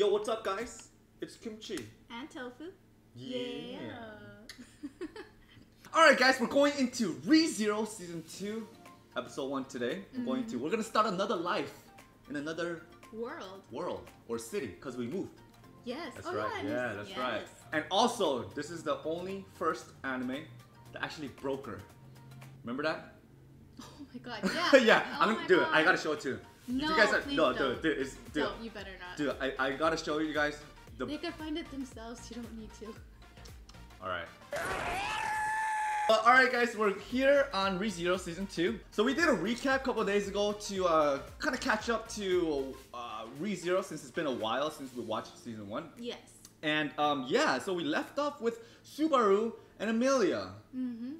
Yo, what's up, guys? It's Kimchi. And tofu. Yeah. Alright, guys, we're going into ReZero Season 2, Episode 1 today. We're going mm-hmm. to, we're gonna start another life in another World. world or city because we moved. Yes. That's oh, right. Yeah, Yeah, that's yes. right. And also, this is the only first anime that actually broke her. Remember that? Oh my god. Yeah. yeah, Oh I'm gonna do it. I gotta show it too. No, you guys are, please no, don't. dude, dude, it's, dude, Don't. You better not. dude, I, I gotta show you guys the. They can find it themselves. You don't need to. All right. All right, guys, we're here on ReZero Season 2. So we did a recap a couple days ago to uh, kind of catch up to uh, ReZero since it's been a while since we watched Season 1. Yes. And um, yeah, so we left off with Subaru and Emilia Mm-hmm.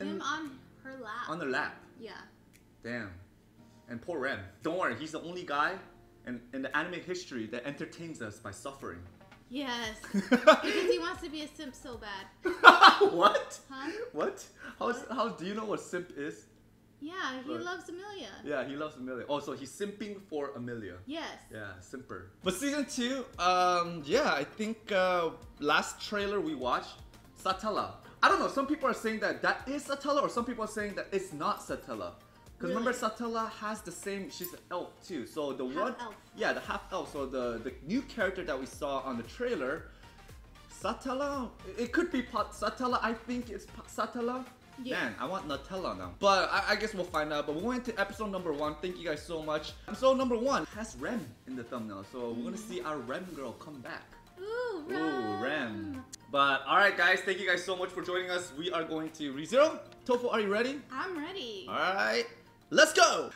Him on her lap. on their lap. yeah. Damn. And poor Rem. Don't worry, he's the only guy in, in the anime history that entertains us by suffering. Yes. because he wants to be a simp so bad. what? Huh? What? How's, how do you know what simp is? Yeah. He What? loves Emilia. Yeah, he loves Emilia. Oh, so he's simping for Emilia. Yes. Yeah, simper. But season two, um, yeah, I think uh, last trailer we watched, Satella. I don't know. Some people are saying that that is Satella, or some people are saying that it's not Satella. Because remember, Satella has the same. She's an elf too. So the Half one, elf. yeah, the half elf. So the the new character that we saw on the trailer, Satella. It could be Pat Satella. I think it's Pa- Satella. Yeah. Man, I want Nutella now. But I, I guess we'll find out. But we went to episode number one. Thank you guys so much. Episode number one has Rem in the thumbnail. So we're gonna see our Rem girl come back. Ooh, Rem. Ooh, Rem. But alright guys, thank you guys so much for joining us. We are going to ReZero. Tofu, are you ready? I'm ready. Alright. Let's go!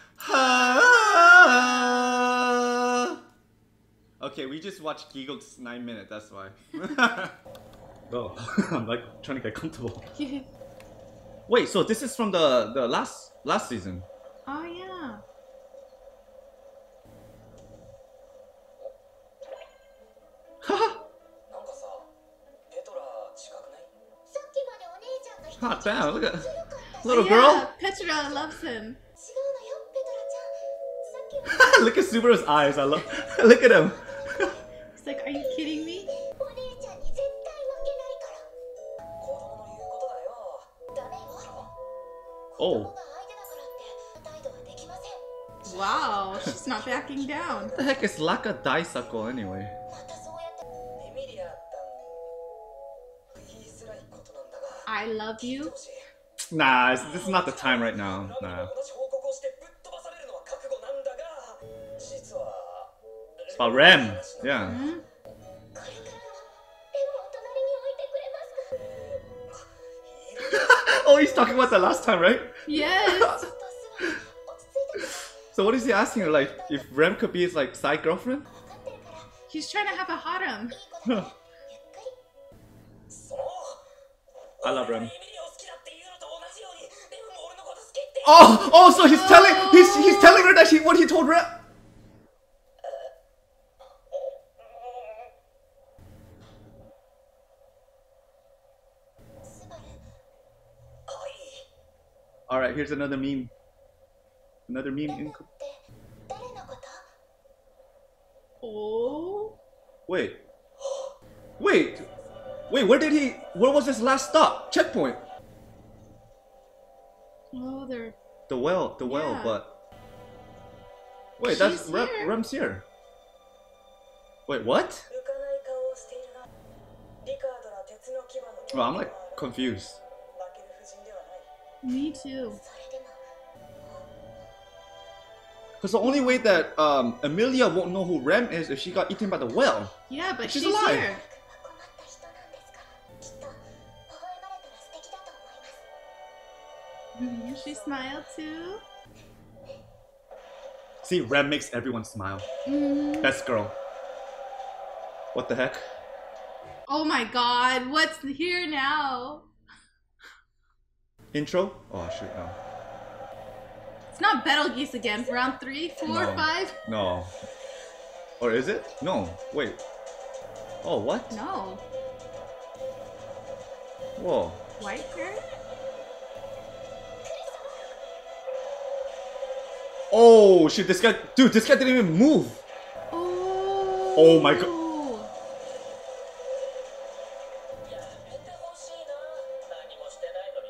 okay, we just watched Giggle's 9 minutes. that's why. oh, I'm like trying to get comfortable. Wait, so this is from the, the last last season? Oh, yeah. Hot damn, look at little yeah, girl. Petra loves him. Look at Subaru's eyes. I love. Look at him. He's like, are you kidding me? Oh. Wow, she's not backing down. the heck is Laka Daisuko anyway? I love you. Nah, this is not the time right now. Nah. あ、RAM! Yeah. oh, he's talking about the last time, right? Yes. so what is he asking her? Like, if Rem could be his like side girlfriend? He's trying to have a harem. I love Rem. Oh, oh, oh so he's oh. telling he's he's oh. telling her that she what he told Rem. here's another meme. Another meme. Oh. Wait. Wait. Wait, where did he. Where was his last stop? Checkpoint. Oh, there. The well, the well, but. Wait, She's that's Rem, Rem's here. Wait, what? Well, oh, I'm like confused. Me too. Because the only way that um, Emilia won't know who Rem is if she got eaten by the whale. Yeah, but she's, she's alive. Here. Mm-hmm, she smiled too. See, Rem makes everyone smile. Mm. Best girl. What the heck? Oh my god, what's here now? intro? Oh shit, no. It's not Betelgeuse again. Round three, four, no. five. No. Or is it? No. Wait. Oh what? No. Whoa. White parrot? Oh shit, this guy dude, this guy didn't even move. Oh, oh my god.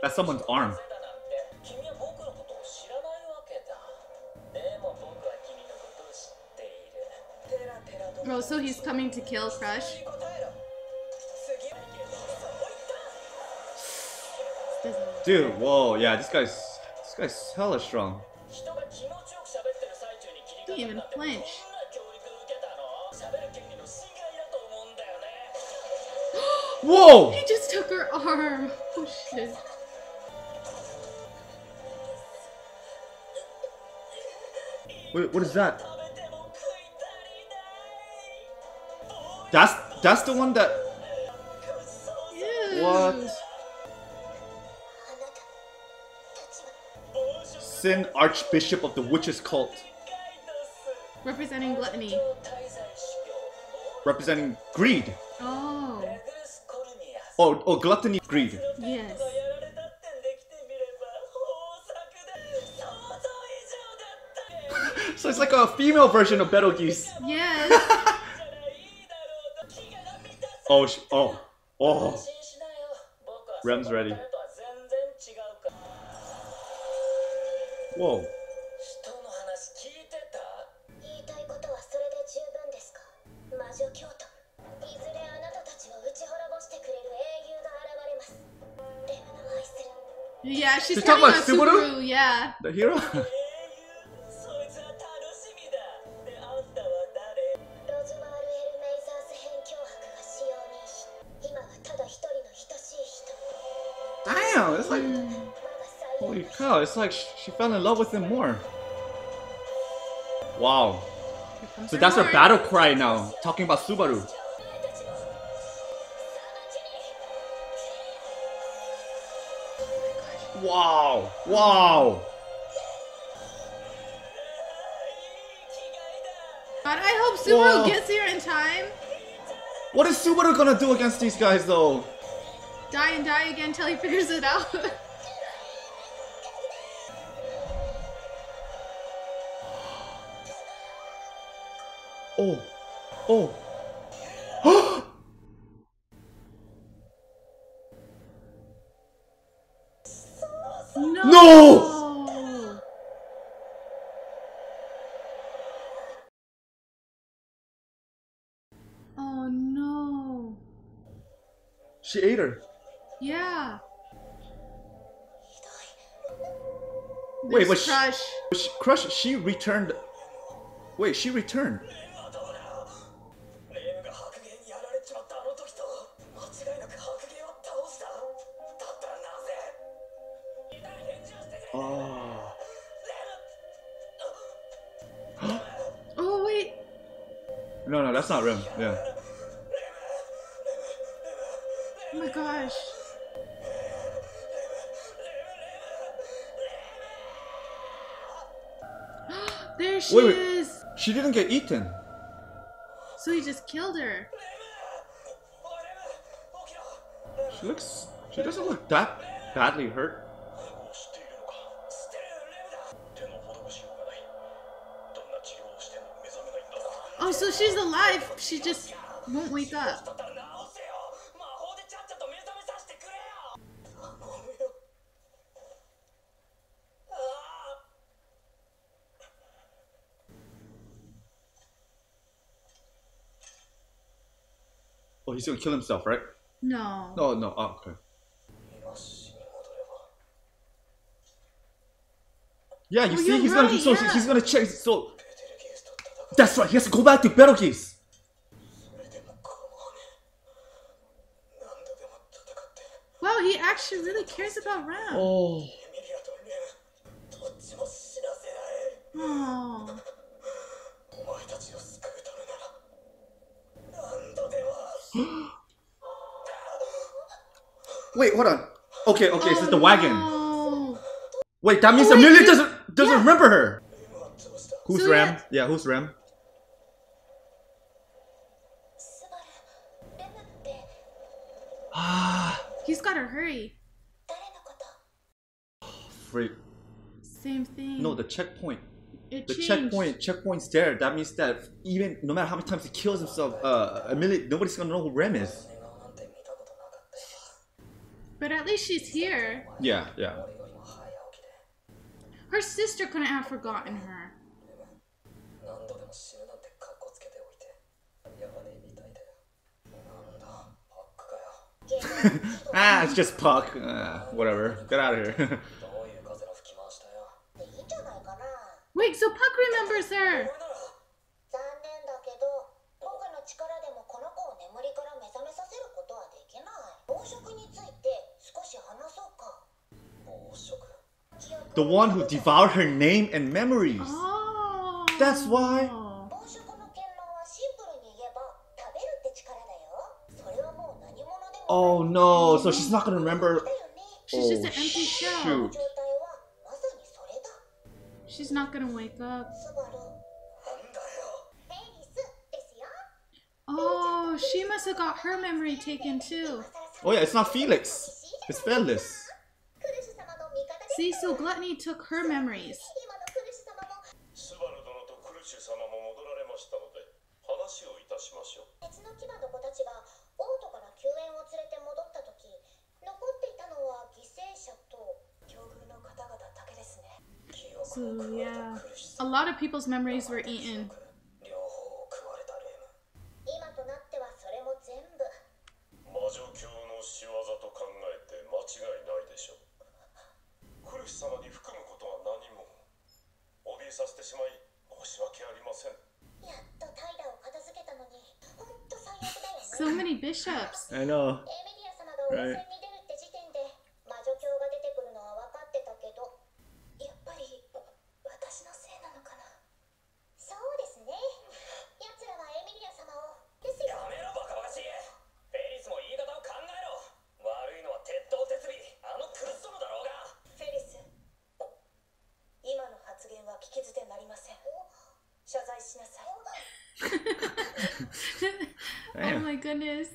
That's someone's arm. Oh, so he's coming to kill Crusch? Dude, whoa, yeah, this guy's this guy's hella strong. He even flinch. whoa! He just took her arm. Oh shit. Wait, what is that? That's that's the one that. Yeah. What? Sin, Archbishop of the Witches' Cult. Representing gluttony. Representing greed. Oh. Oh, oh, gluttony, greed. Yes. So it's like a female version of Betelgeuse. Yes. oh, sh- oh, oh. Rem's ready. Whoa. Yeah, she's talking about Subaru? Subaru. Yeah. The hero? It's like she fell in love with him more. Wow. So that's her battle cry now, talking about Subaru. Wow! Wow! God, I hope Subaru Whoa. gets here in time. What is Subaru gonna do against these guys though? Die and die again until he figures it out. Oh. Oh. no! no! Oh no. She ate her. Yeah. Wait, was Crusch. She, was she, Crusch. She returned. Wait, she returned. No, no, that's not rim. Yeah. Oh my gosh. there she wait, wait. is. She didn't get eaten. So he just killed her. She looks. She doesn't look that badly hurt. Oh, so she's alive. She just won't wake up. Oh, he's gonna kill himself, right? No. No, no. Oh, okay. Yeah, you oh, see, he's right, gonna. So yeah. he's gonna check. So that's right, he has to go back to Betelgeuse! Wow, he actually really cares about Ram. Oh. Wait, hold on. Okay, okay, oh, this is the wagon. Oh, no. Wait, that means oh, Emilia doesn't doesn't yeah. remember her. Who's so Ram? Yeah. yeah, who's Ram? gotta hurry. Freak. Same thing. No, the checkpoint. It the changed. checkpoint, checkpoint's there. That means that even no matter how many times he kills himself, uh, Emilia, nobody's gonna know who Rem is. But at least she's here. Yeah, yeah. Her sister couldn't have forgotten her. ah, it's just Puck. Uh, whatever. Get out of here. Wait, so Puck remembers her. The one who devoured her name and memories. Oh. That's why Oh no! So she's not gonna remember. She's oh, just an empty oh, shell. Shoot. She's not gonna wake up. Oh, she must have got her memory taken too. Oh yeah, it's not Felix. It's Felis. See, so Gluttony took her memories. Yeah. A lot of people's memories were eaten. So many bishops. I know. Right. goodness.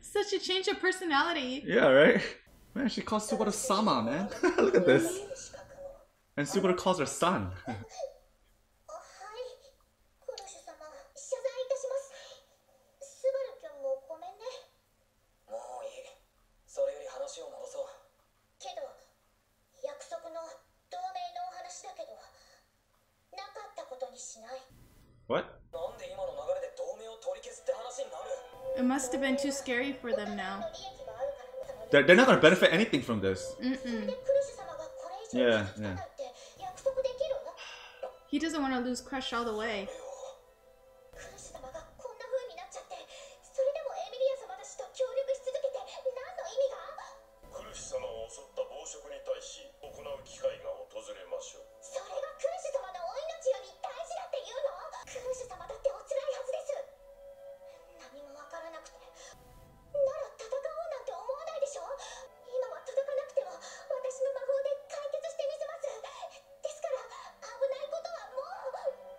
Such a change of personality. Yeah, right? Man, she calls Subaru Sama, man. Look at this. And Subaru calls her son. What? It must have been too scary for them now. They're, they're not going to benefit anything from this. Mm-mm. Yeah, yeah. He doesn't want to lose Crusch all the way.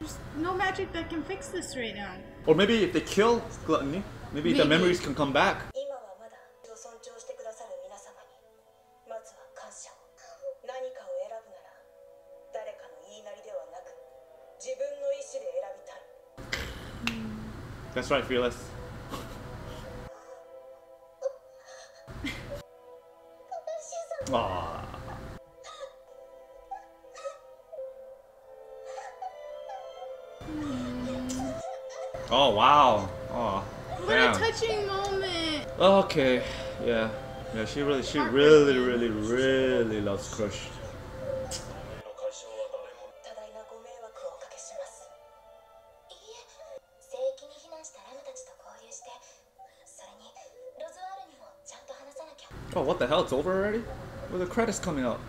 There's no magic that can fix this right now. Or maybe if they kill Gluttony, maybe, maybe. the memories can come back. That's right, Ferris. Oh, wow. Oh, what damn. a touching moment. Oh, okay, yeah. Yeah, she really, she really, really, really loves Crusch. Oh, what the hell? It's over already? Well, the credits coming up.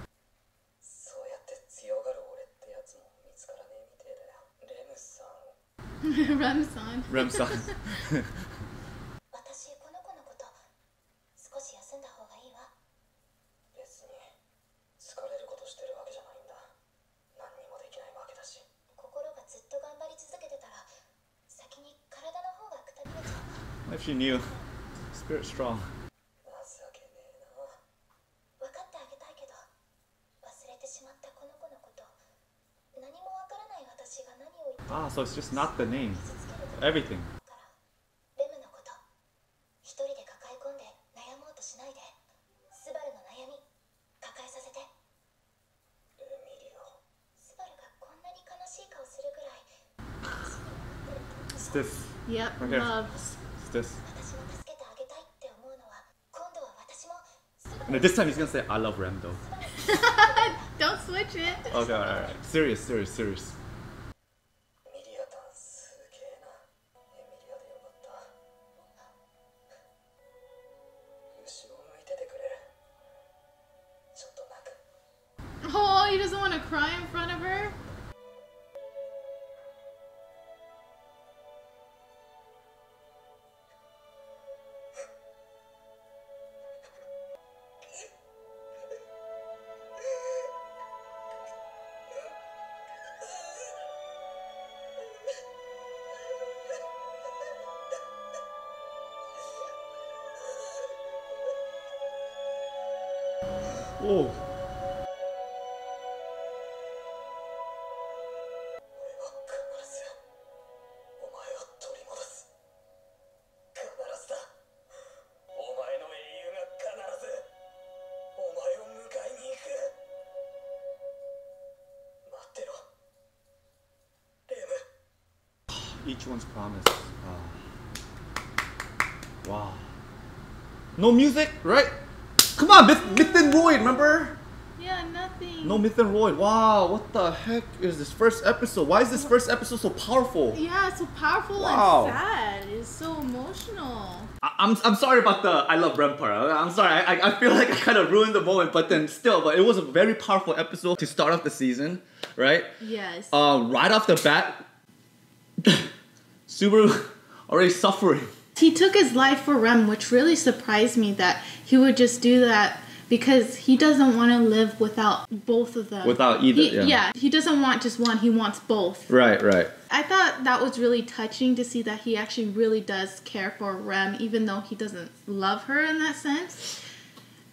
Rem song. if you knew, spirit strong. Ah, so it's just not the name everything. It's this. Yep, right loves. This. No, this time he's gonna say, I love Rem though. Don't switch it. Okay, alright, alright. Serious, serious, serious. Ah. Wow. No music, right? Come on, Myth, Roid, remember? Yeah, nothing. No Myth and Roid. Wow, what the heck is this first episode? Why is this first episode so powerful? Yeah, so powerful Wow. and sad. It's so emotional. I- I'm, I'm sorry about the I love Rempart. I'm sorry. I, I- I feel like I kind of ruined the moment, but then still, but it was a very powerful episode to start off the season, right? Yes. Uh, right off the bat, Subaru already suffering. He took his life for Rem, which really surprised me that he would just do that because he doesn't want to live without both of them. Without either, He- yeah. he doesn't want just one, he wants both. Right, right. I thought that was really touching to see that he actually really does care for Rem, even though he doesn't love her in that sense.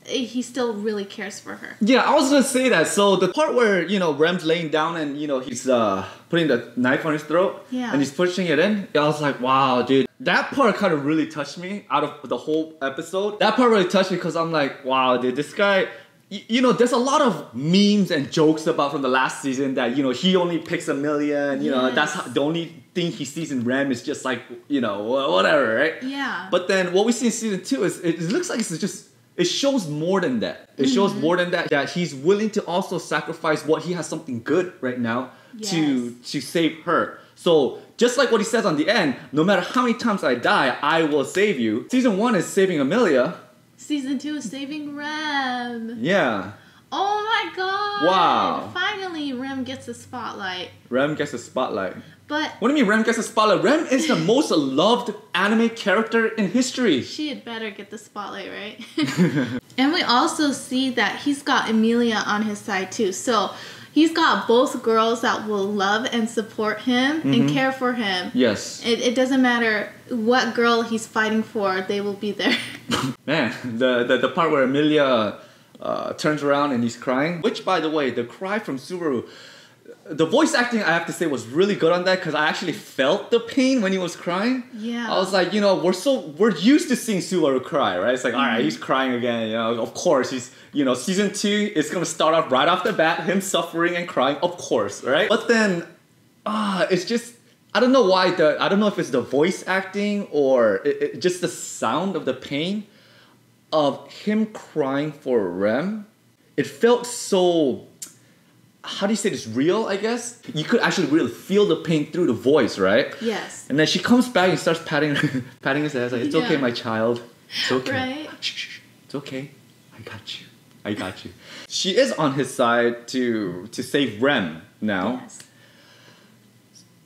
He still really cares for her. Yeah, I was gonna say that. So the part where you know Rem's laying down and you know he's uh putting the knife on his throat Yeah. and he's pushing it in, I was like, wow, dude. That part kind of really touched me out of the whole episode. That part really touched me because I'm like, wow, dude, this guy. y- You know, there's a lot of memes and jokes about from the last season that you know he only picks Emilia. You know, that's how, the only thing he sees in Rem is just like you know whatever, right? Yeah. But then what we see in season two is it looks like it's just it shows more than that. It shows Mm-hmm. more than that that he's willing to also sacrifice what he has something good right now to to save her. So just like what he says on the end, no matter how many times I die, I will save you. Season one is saving Emilia. Season two is saving Rem. Yeah. Oh my god! Wow. Finally, Rem gets the spotlight. Rem gets a spotlight. But What do you mean Rem gets a spotlight? Rem is the most loved anime character in history. she had better get the spotlight, right? and we also see that he's got Emilia on his side too. So he's got both girls that will love and support him and Mm-hmm. care for him. Yes. It, it doesn't matter what girl he's fighting for, they will be there. Man, the, the, the part where Emilia uh, turns around and he's crying, which by the way, the cry from Subaru, the voice acting I have to say was really good on that because I actually felt the pain when he was crying. Yeah. I was like, you know, we're so we're used to seeing Subaru cry, right? It's like, all right, he's crying again. You know, of course, he's you know, season two is gonna start off right off the bat, him suffering and crying, of course, right? But then, ah, it's just. I don't know why the I don't know if it's the voice acting or it, it- just the sound of the pain of him crying for Rem. It felt so how do you say this real, I guess? You could actually really feel the pain through the voice, right? yes. And then she comes back and starts patting patting his head like it's okay, my child. It's okay. Right. Shh, shh, shh. It's okay. I got you. I got you. She is on his side to to save Rem now. Yes.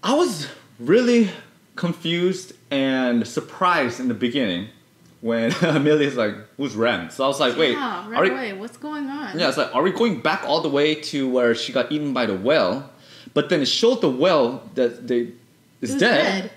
I was really confused and surprised in the beginning when Emilia's like, "Who's Rem?" So I was like, "Wait, yeah, are right away. What's going on? yeah, it's like, are we going back all the way to where she got eaten by the well? But then it showed the well that they is dead. dead.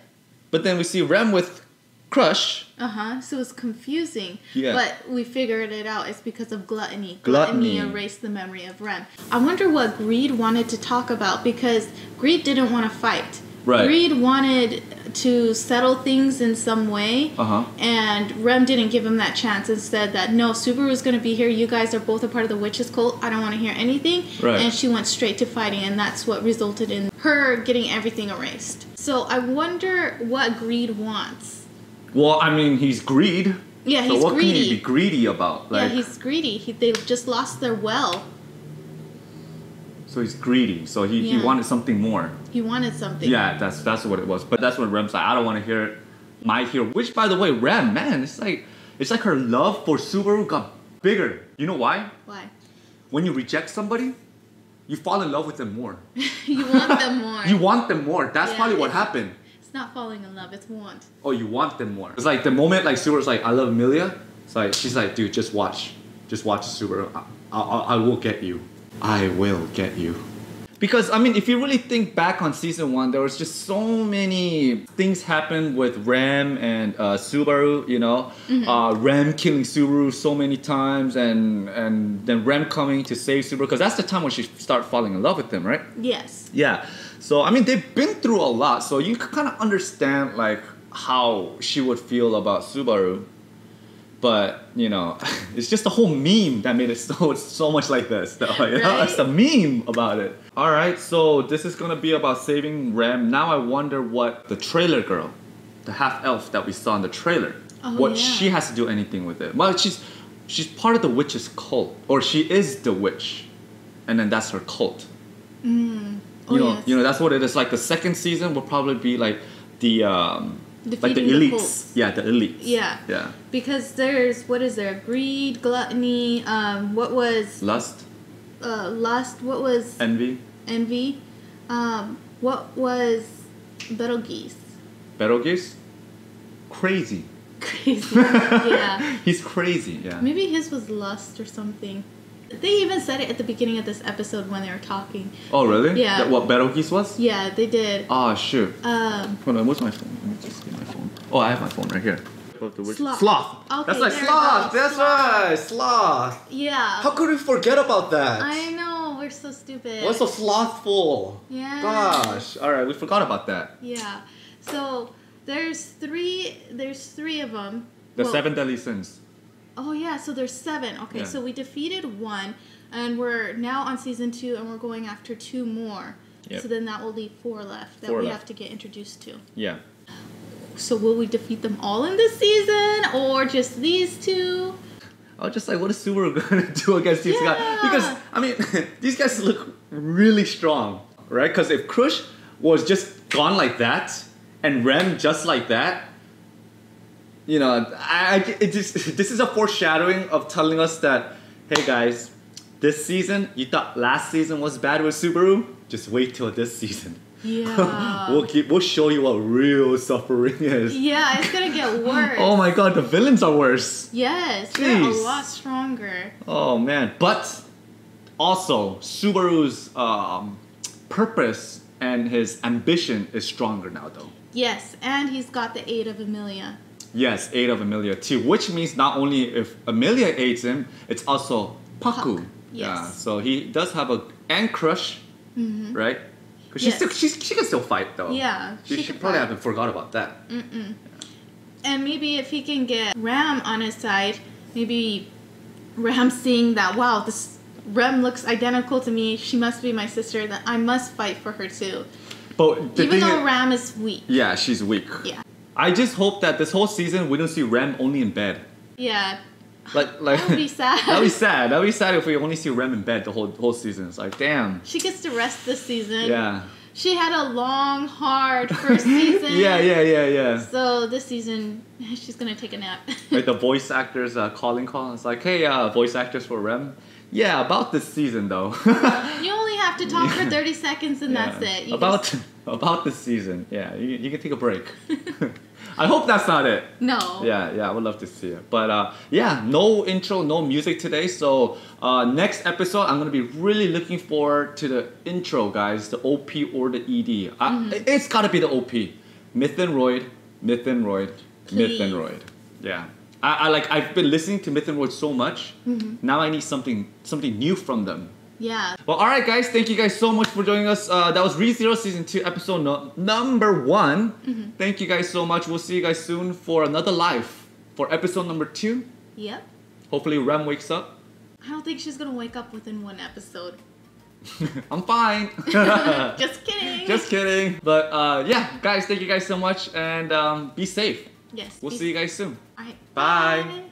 But then we see Rem with Crusch. Uh huh. So it's confusing. Yeah. But we figured it out. It's because of gluttony. Gluttony. erased the memory of Rem. I wonder what Greed wanted to talk about because Greed didn't want to fight. Right. Greed wanted to settle things in some way, Uh-huh. and Rem didn't give him that chance and said that no, Subaru is going to be here. You guys are both a part of the witches cult. I don't want to hear anything. Right. And she went straight to fighting, and that's what resulted in her getting everything erased. So I wonder what Greed wants. Well, I mean, he's greed. Yeah, so he's what can he greedy. be greedy about? Like, yeah, he's greedy. He, they just lost their well. So he's greedy. So he, he wanted something more. He wanted something. Yeah, that's that's what it was. But that's when Rem's like, I don't want to hear my hero. Which, by the way, Rem, man, it's like it's like her love for Subaru got bigger. You know why? Why? When you reject somebody, you fall in love with them more. you want them more. You want them more. That's Yeah, probably what happened. It's not falling in love. It's want. Oh, you want them more. It's like the moment like Subaru's like, I love Emilia. It's like she's like, dude, just watch, just watch Subaru. I, I, I will get you. I will get you. Because I mean, if you really think back on season one, there was just so many things happened with Ram and uh, Subaru. You know, uh, Ram killing Subaru so many times, and and then Ram coming to save Subaru. Because that's the time when she start falling in love with him, right? Yes. Yeah. So I mean, they've been through a lot, so you can kind of understand like how she would feel about Subaru. But you know, it's just the whole meme that made it so so much like this. Though, you know? Right? It's a meme about it. All right, so this is gonna be about saving Ram. Now I wonder what the trailer girl, the half elf that we saw in the trailer, Oh, what yeah. she has to do anything with it. Well, she's she's part of the witch's cult, or she is the witch, and then that's her cult Oh, you know, yes. you know that's what it is. Like the second season will probably be like the um, like the Defeating the elites. yeah, the elites. Yeah. Yeah. Because there's what is there? Greed, gluttony. Um, what was Lust, uh, lust? What was envy, envy? Um, what was Betelgeuse? Betelgeuse. Crazy. Crazy. yeah. He's crazy. Yeah. Maybe his was lust or something. They even said it at the beginning of this episode when they were talking. Oh really? Yeah. That what Betelgeuse was? Yeah, they did. Oh shoot. Um, Hold on. What's my phone? Let me just get my phone. Oh, I have my phone right here. Sloth. Sloth. Okay, That's right. there we Sloth. That's right. Sloth. yeah. How could we forget about that? I know we're so stupid. What's so slothful? Yeah. Gosh. All right, we forgot about that. Yeah. So there's three. There's three of them. The seven deadly sins. Oh yeah. So there's seven. Okay. Yeah. So we defeated one, and we're now on season two, and we're going after two more. Yep. So then that will leave four left that Four we left. have to get introduced to. Yeah. So will we defeat them all in this season, or just these two? I was just like, what is Subaru gonna do against these guys? Yeah. Because I mean, these guys look really strong, right? Because if Crusch was just gone like that and Rem just like that, you know, I, it just this is a foreshadowing of telling us that, hey guys, this season you thought last season was bad with Subaru, just wait till this season. Yeah. we'll keep, we'll show you what real suffering is. yeah, it's gonna get worse. Oh my god, the villains are worse. Yes, they're a lot stronger. Oh man, but also Subaru's um, purpose and his ambition is stronger now, though. Yes, and he's got the aid of Emilia. Yes, aid of Emilia too, which means not only if Emilia aids him, it's also Paku. Puck, Yeah, so he does have a and Crusch, mm-hmm. right? Because Yes. still she's, she can still fight though. Yeah, she, she she probably fight. haven't forgot about that. And maybe if he can get Ram on his side, maybe Ram seeing that, wow, this Rem looks identical to me, she must be my sister, that I must fight for her too. But Even though is- Ram is weak. yeah, she's weak. Yeah. I just hope that this whole season we don't see Rem only in bed. Yeah. Like, like That would be sad. That'd be sad. That'd be sad if we only see Rem in bed the whole whole season. It's like, damn. She gets to rest this season. Yeah. She had a long, hard first season. Yeah, yeah, yeah, yeah. So this season, she's gonna take a nap. Like the voice actors uh, calling call. It's like, hey, uh, voice actors for Rem. Yeah, about this season though. you only have to talk for 30 seconds and that's it. You about just- about this season. Yeah, you, you can take a break. I hope that's not it. no. Yeah, yeah, I would love to see it. But uh, yeah, no intro, no music today. So uh, next episode, I'm gonna be really looking forward to the intro, guys, the OP or the ED. Uh, Mm-hmm. It's gotta be the OP. Myth and Roid, Myth and Roid, Myth and. Roid. Yeah. I, I like I've been listening to Myth and Roid so much. Mm-hmm. Now I need something something new from them. Yeah. Well, all right, guys. Thank you guys so much for joining us. Uh, that was ReZero season two, episode no- number one. Thank you guys so much. We'll see you guys soon for another live for episode number two. Yep. Hopefully, Rem wakes up. I don't think she's gonna wake up within one episode. I'm fine. Just kidding. Just kidding. But uh, yeah, guys, thank you guys so much, and um, be safe. yes. We'll see you guys soon. All right. Bye.